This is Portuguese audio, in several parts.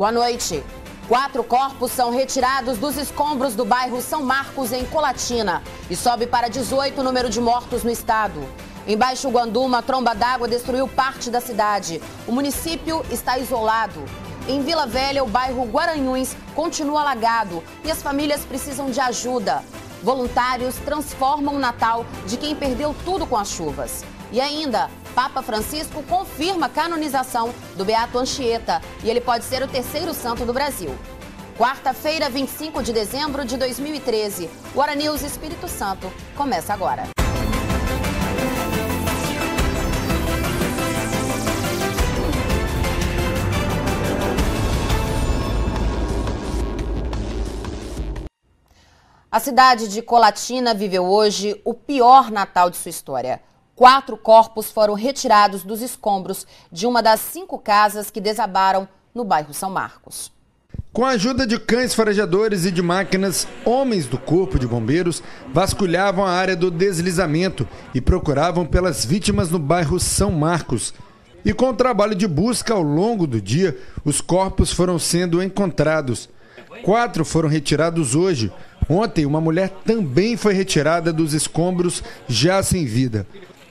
Boa noite. Quatro corpos são retirados dos escombros do bairro São Marcos, em Colatina, e sobe para 18 o número de mortos no estado. Em Baixo Guandu, uma tromba d'água destruiu parte da cidade. O município está isolado. Em Vila Velha, o bairro Guaranhuns continua alagado e as famílias precisam de ajuda. Voluntários transformam o Natal de quem perdeu tudo com as chuvas. E ainda, Papa Francisco confirma a canonização do Beato Anchieta e ele pode ser o terceiro santo do Brasil. Quarta-feira, 25 de dezembro de 2013. O News Espírito Santo começa agora. A cidade de Colatina viveu hoje o pior Natal de sua história. Quatro corpos foram retirados dos escombros de uma das cinco casas que desabaram no bairro São Marcos. Com a ajuda de cães farejadores e de máquinas, homens do Corpo de Bombeiros vasculhavam a área do deslizamento e procuravam pelas vítimas no bairro São Marcos. E com o trabalho de busca ao longo do dia, os corpos foram sendo encontrados. Quatro foram retirados hoje, Ontem, uma mulher também foi retirada dos escombros, já sem vida.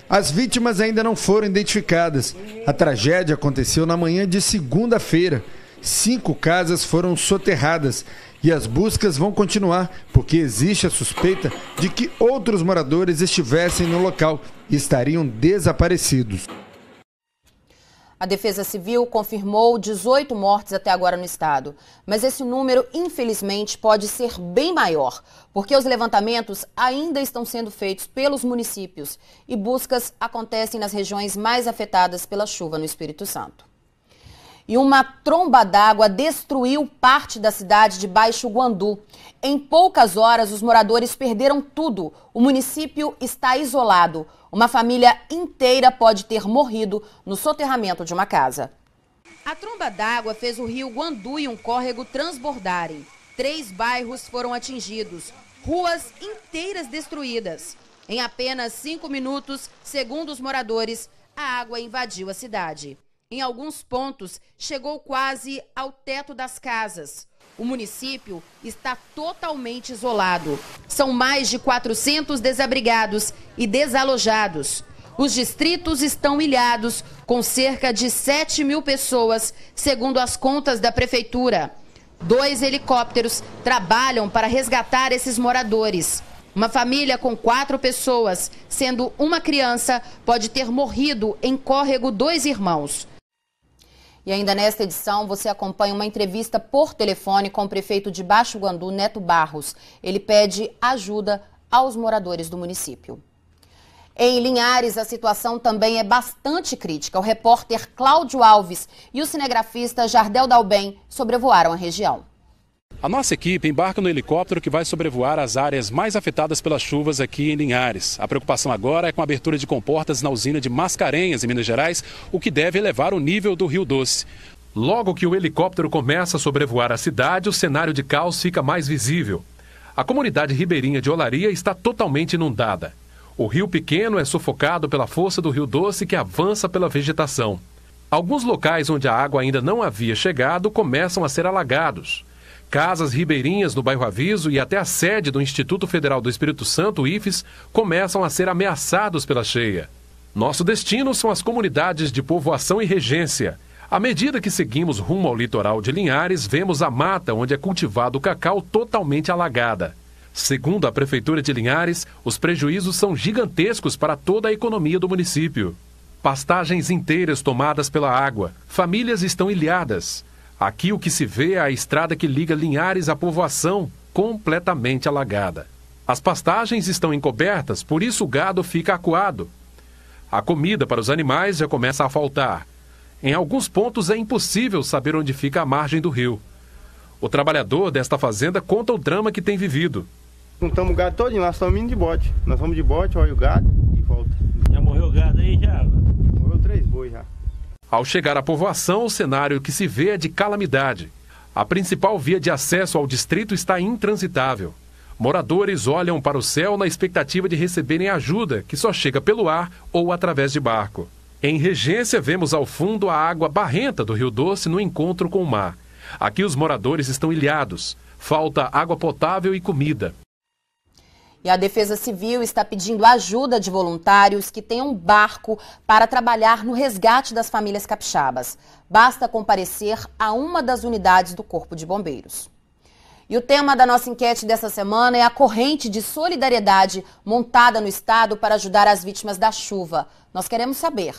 As vítimas ainda não foram identificadas. A tragédia aconteceu na manhã de segunda-feira. Cinco casas foram soterradas e as buscas vão continuar, porque existe a suspeita de que outros moradores estivessem no local e estariam desaparecidos. A Defesa Civil confirmou 18 mortes até agora no estado. Mas esse número, infelizmente, pode ser bem maior, porque os levantamentos ainda estão sendo feitos pelos municípios e buscas acontecem nas regiões mais afetadas pela chuva no Espírito Santo e uma tromba d'água destruiu parte da cidade de Baixo Guandu. Em poucas horas, os moradores perderam tudo. O município está isolado. Uma família inteira pode ter morrido no soterramento de uma casa. A tromba d'água fez o rio Guandu e um córrego transbordarem. Três bairros foram atingidos, ruas inteiras destruídas. Em apenas cinco minutos, segundo os moradores, a água invadiu a cidade. Em alguns pontos, chegou quase ao teto das casas. O município está totalmente isolado. São mais de 400 desabrigados e desalojados. Os distritos estão ilhados, com cerca de 7 mil pessoas, segundo as contas da prefeitura. Dois helicópteros trabalham para resgatar esses moradores. Uma família com quatro pessoas, sendo uma criança, pode ter morrido em córrego dois irmãos. E ainda nesta edição, você acompanha uma entrevista por telefone com o prefeito de Baixo Guandu, Neto Barros. Ele pede ajuda aos moradores do município. Em Linhares, a situação também é bastante crítica. O repórter Cláudio Alves e o cinegrafista Jardel Dalben sobrevoaram a região. A nossa equipe embarca no helicóptero que vai sobrevoar as áreas mais afetadas pelas chuvas aqui em Linhares. A preocupação agora é com a abertura de comportas na usina de Mascarenhas, em Minas Gerais, o que deve elevar o nível do Rio Doce. Logo que o helicóptero começa a sobrevoar a cidade, o cenário de caos fica mais visível. A comunidade ribeirinha de Olaria está totalmente inundada. O rio pequeno é sufocado pela força do Rio Doce que avança pela vegetação. Alguns locais onde a água ainda não havia chegado começam a ser alagados. Casas ribeirinhas no bairro Aviso e até a sede do Instituto Federal do Espírito Santo, IFES, começam a ser ameaçados pela cheia. Nosso destino são as comunidades de povoação e regência. À medida que seguimos rumo ao litoral de Linhares, vemos a mata onde é cultivado o cacau totalmente alagada. Segundo a Prefeitura de Linhares, os prejuízos são gigantescos para toda a economia do município. Pastagens inteiras tomadas pela água, famílias estão ilhadas, Aqui o que se vê é a estrada que liga Linhares à povoação, completamente alagada. As pastagens estão encobertas, por isso o gado fica acuado. A comida para os animais já começa a faltar. Em alguns pontos é impossível saber onde fica a margem do rio. O trabalhador desta fazenda conta o drama que tem vivido. Juntamos o gado todinho, nós estamos indo de bote. Nós vamos de bote, olha o gado e volta. Já morreu o gado aí já? Morreu três bois já. Ao chegar à povoação, o cenário que se vê é de calamidade. A principal via de acesso ao distrito está intransitável. Moradores olham para o céu na expectativa de receberem ajuda, que só chega pelo ar ou através de barco. Em Regência, vemos ao fundo a água barrenta do Rio Doce no encontro com o mar. Aqui os moradores estão ilhados. Falta água potável e comida. E a Defesa Civil está pedindo ajuda de voluntários que tenham barco para trabalhar no resgate das famílias capixabas. Basta comparecer a uma das unidades do Corpo de Bombeiros. E o tema da nossa enquete dessa semana é a corrente de solidariedade montada no estado para ajudar as vítimas da chuva. Nós queremos saber.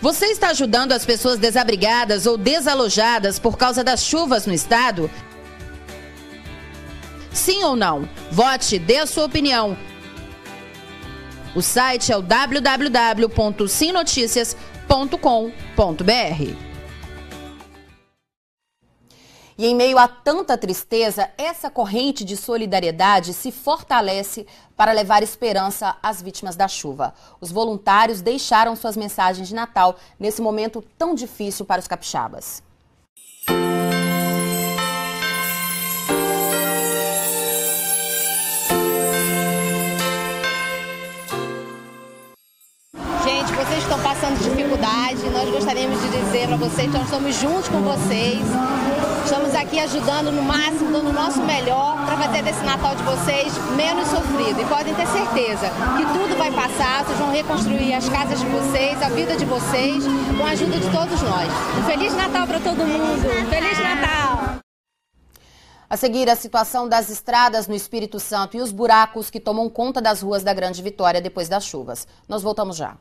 Você está ajudando as pessoas desabrigadas ou desalojadas por causa das chuvas no estado? Sim ou não? Vote, dê a sua opinião. O site é o www.simnoticias.com.br. E em meio a tanta tristeza, essa corrente de solidariedade se fortalece para levar esperança às vítimas da chuva. Os voluntários deixaram suas mensagens de Natal nesse momento tão difícil para os capixabas. Estão passando dificuldade, nós gostaríamos de dizer para vocês que nós estamos juntos com vocês. Estamos aqui ajudando no máximo, dando o nosso melhor para fazer desse Natal de vocês menos sofrido. E podem ter certeza que tudo vai passar, vocês vão reconstruir as casas de vocês, a vida de vocês, com a ajuda de todos nós. Um Feliz Natal para todo mundo! Feliz Natal! A seguir, a situação das estradas no Espírito Santo e os buracos que tomam conta das ruas da Grande Vitória depois das chuvas. Nós voltamos já.